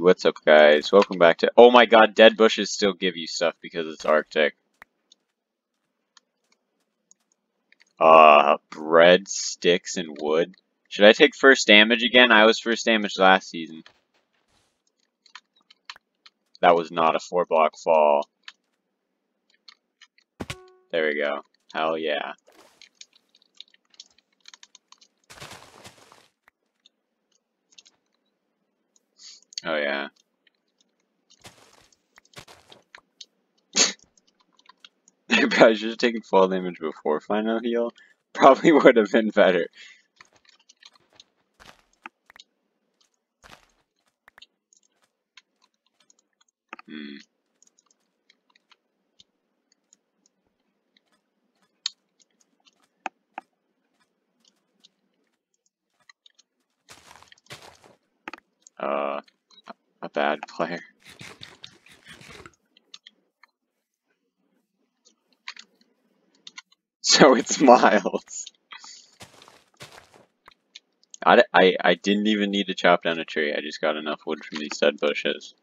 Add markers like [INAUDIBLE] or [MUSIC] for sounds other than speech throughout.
What's up guys? Welcome back to- Oh my god, dead bushes still give you stuff because it's Arctic. Uh, bread, sticks, and wood. Should I take first damage again? I was first damage last season. That was not a four block fall. There we go. Hell yeah. Oh yeah. [LAUGHS] I should have taken fall damage before final heal. Probably [LAUGHS] would have been better. Hmm. Uh, a bad player. [LAUGHS] So it's Miles. I, I, I didn't even need to chop down a tree, I just got enough wood from these dead bushes.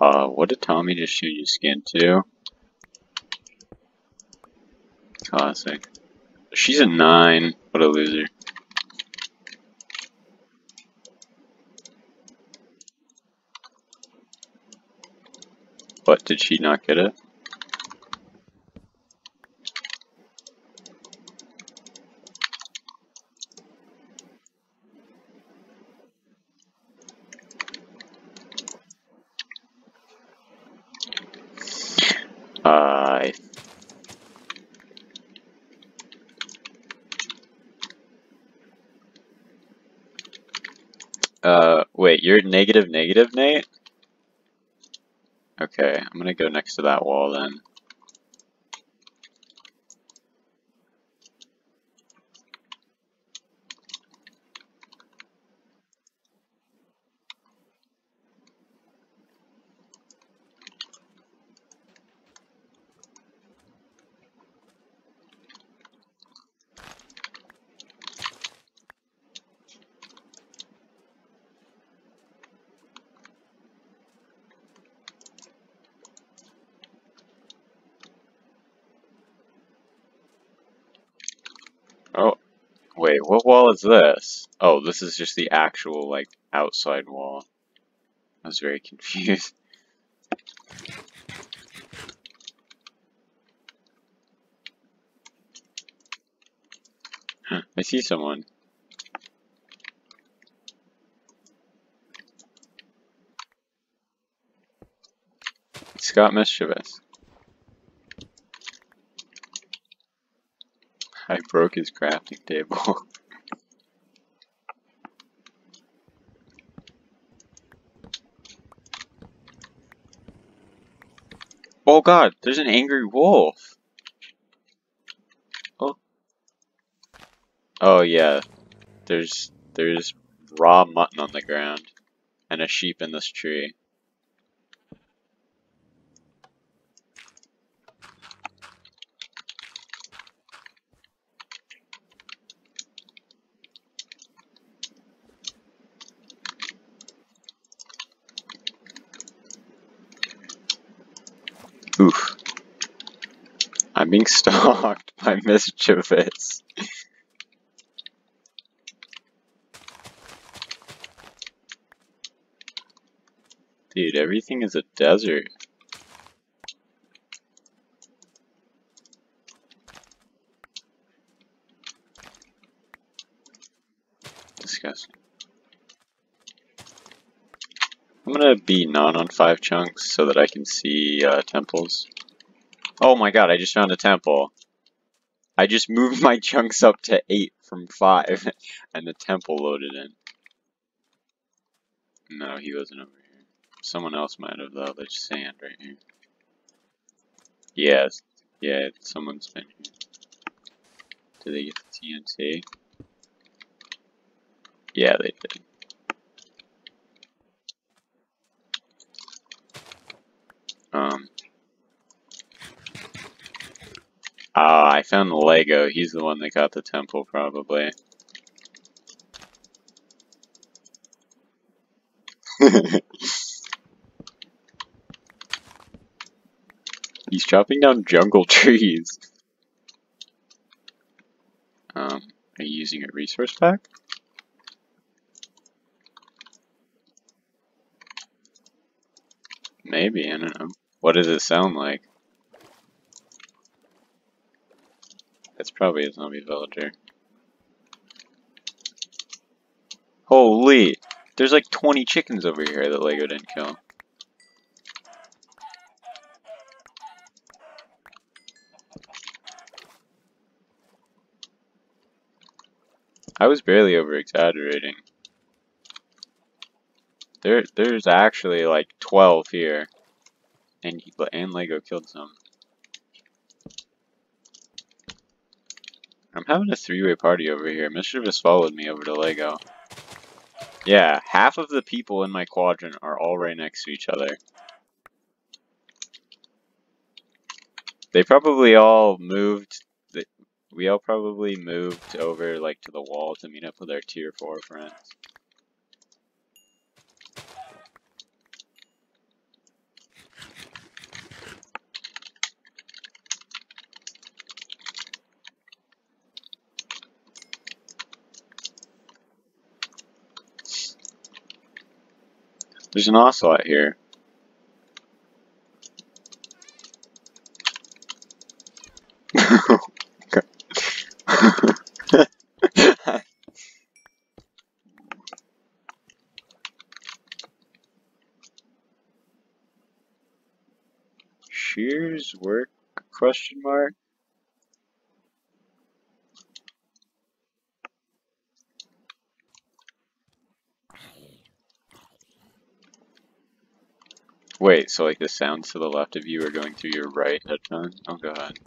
Uh, what did Tommy just shoot you skin to? Classic. She's a 9. What a loser. What, did she not get it? Uh, uh, wait, you're negative negative, Nate? Okay, I'm gonna go next to that wall then. Oh, wait, what wall is this? Oh, this is just the actual, like, outside wall. I was very [LAUGHS] confused. I see someone. Scott Mischievous. I broke his crafting table. [LAUGHS] oh god, there's an angry wolf. Oh. Oh yeah. There's there's raw mutton on the ground and a sheep in this tree. Oof. I'm being [LAUGHS] stalked by mischievous. Dude, everything is a desert. Disgusting. I'm gonna be non on five chunks so that I can see uh, temples. Oh my god, I just found a temple. I just moved [LAUGHS] my chunks up to eight from five, [LAUGHS] and the temple loaded in. No, he wasn't over here. Someone else might have though, there's sand right here. Yes, yeah, someone's been here. Did they get the TNT? Yeah, they did. Um, Ah, I found the Lego. He's the one that got the temple, probably. [LAUGHS] He's chopping down jungle [LAUGHS] trees. Um, are you using a resource pack? Maybe, I don't know. What does it sound like? Probably a zombie villager. Holy! There's like 20 chickens over here that Lego didn't kill. I was barely over exaggerating. There, there's actually like 12 here. And, and Lego killed some. I'm having a three-way party over here. Mischief has followed me over to Lego. Yeah, half of the people in my quadrant are all right next to each other. They probably all moved, we all probably moved over like to the wall to meet up with our tier 4 friends. There's an ocelot here. [LAUGHS] Shears work question mark Wait, so like the sounds to the left of you are going through your right headphone? Oh god.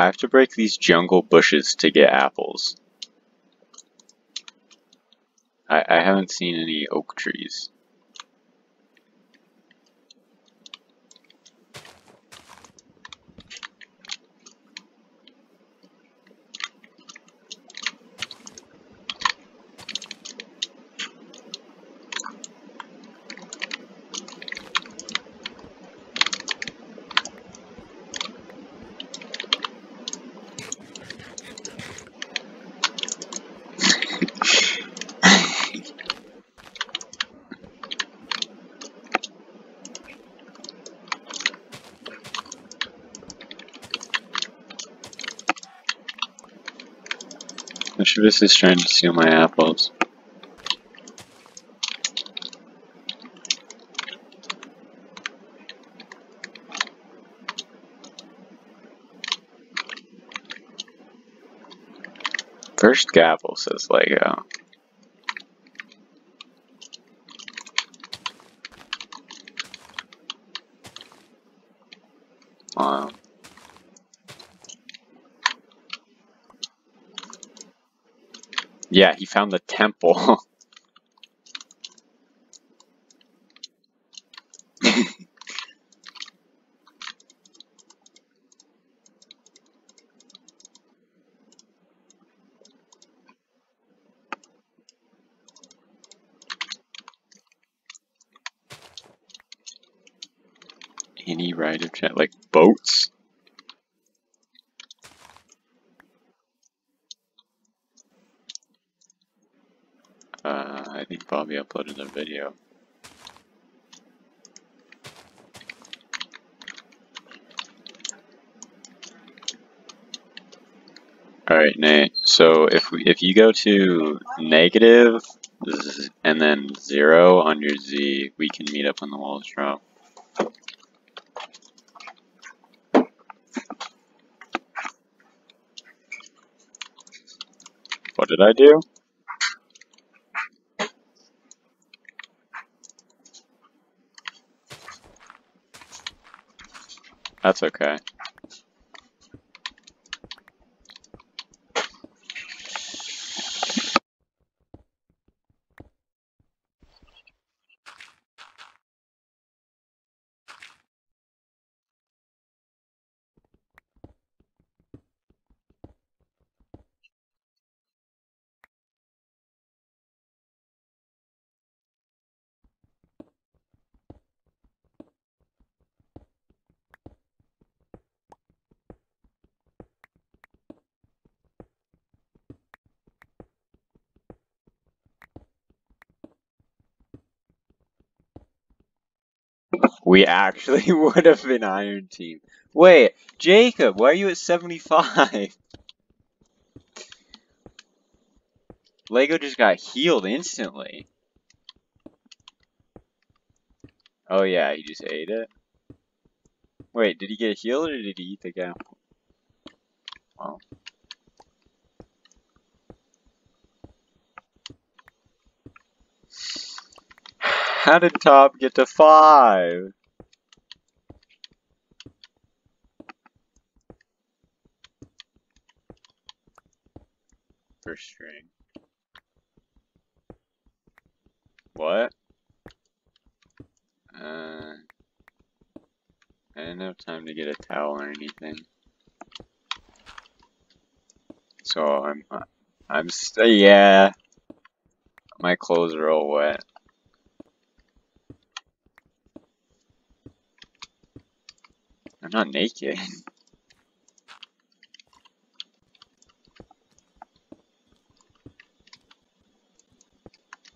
I have to break these jungle bushes to get apples. I, I haven't seen any oak trees. Mischievous is trying to steal my apples. First gapple says Lego. Wow. Yeah, he found the temple. [LAUGHS] Any ride of chat, like boats? Think Bobby uploaded a video. Alright, Nate. So if we, if you go to negative and then zero on your Z, we can meet up when the walls drop. What did I do? That's okay. We actually [LAUGHS] would have been Iron Team. Wait, Jacob, why are you at 75? Lego just got healed instantly. Oh yeah, he just ate it? Wait, did he get healed or did he eat the apple? Well. How did Top get to five? First string. What? Uh, I didn't have time to get a towel or anything. So I'm, I'm, st yeah. My clothes are all wet. I'm not naked.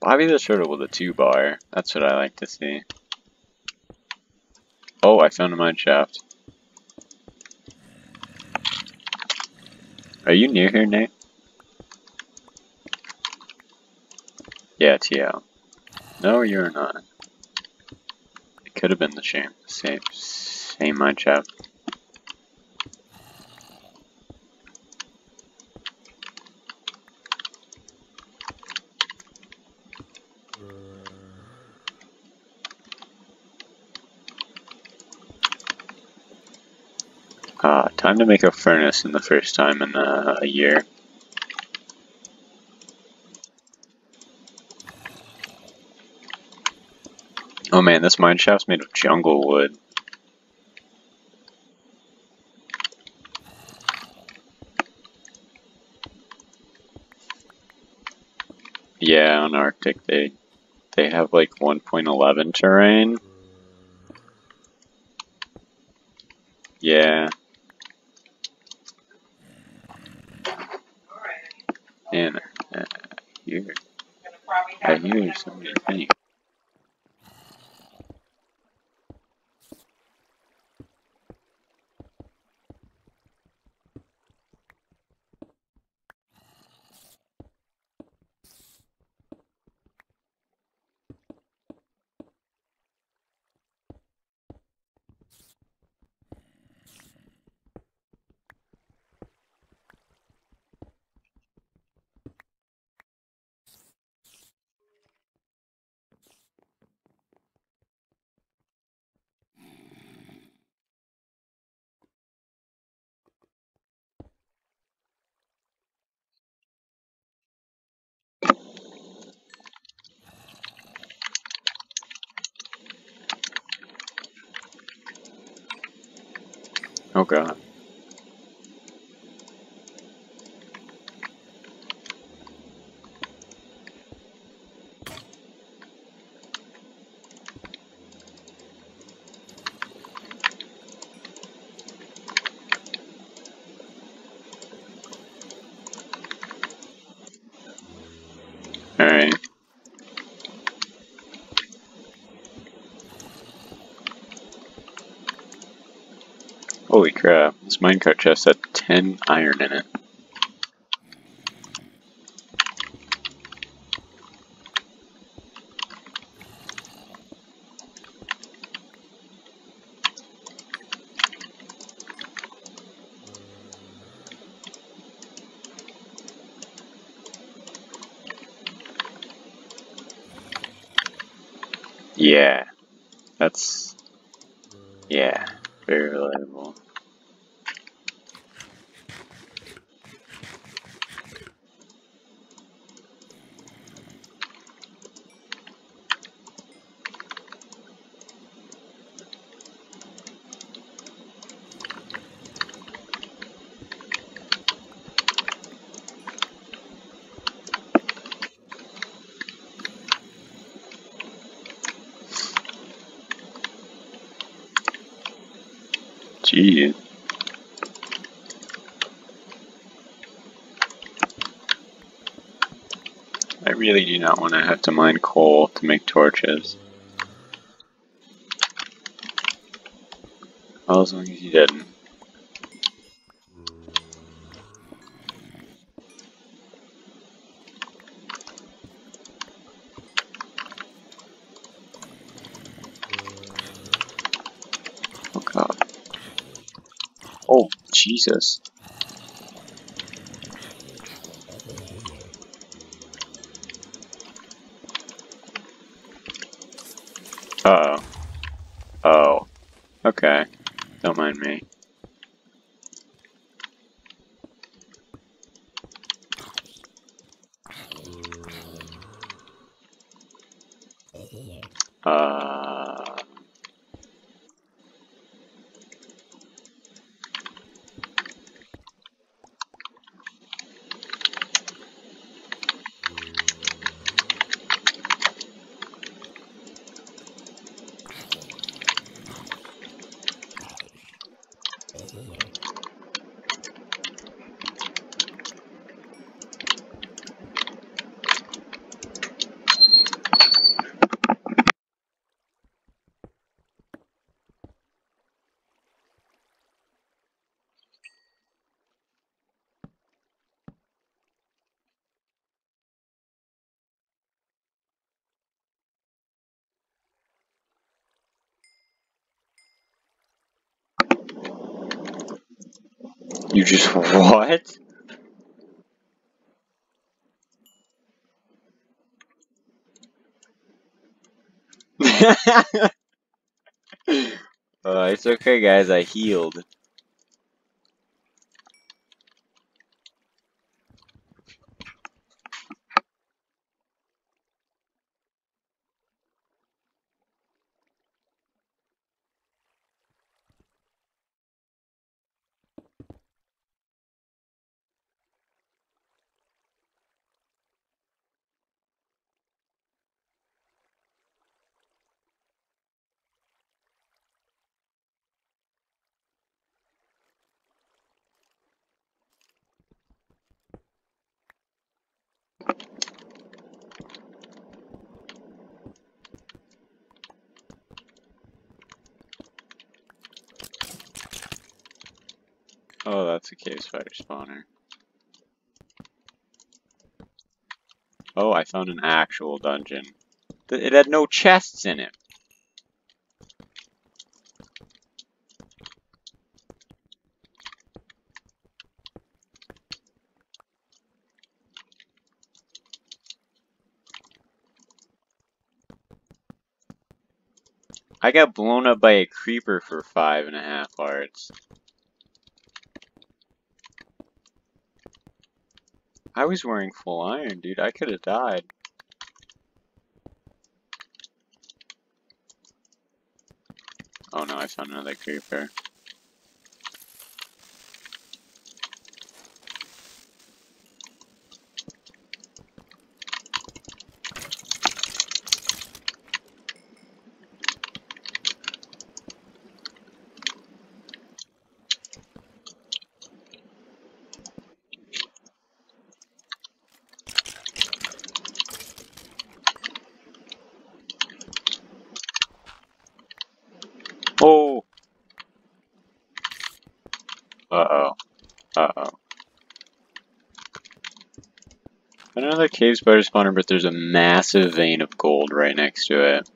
Bobby the Turtle with a two bar. That's what I like to see. Oh, I found a mine shaft. Are you near here, Nate? Yeah, TL. No, you're not. It could have been the same, same, same mine shaft. Uh, time to make a furnace in the first time in uh, a year. Oh man, this mine shaft's made of jungle wood. On Arctic they they have like 1.11 terrain. Yeah. And uh, here, I hear somebody Oh god. Alright. Holy crap, this minecart chest had 10 iron in it. Yeah, that's, yeah. Very reliable. I really do not want to have to mine coal to make torches. Well, as long as you didn't. Oh, Jesus. Uh oh. Oh. Okay. Don't mind me. Uh. You just [LAUGHS] what? [LAUGHS] uh, it's okay, guys. I healed. Oh, that's a cave spider spawner. Oh, I found an actual dungeon. It had no chests in it. I got blown up by a creeper for five and a half hearts. I was wearing full iron, dude. I could have died. Oh no, I found another creeper. Oh! Uh-oh. Uh-oh. Another cave spider spawner, but there's a massive vein of gold right next to it.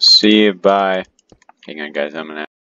See you, bye. Hang on guys, I'm gonna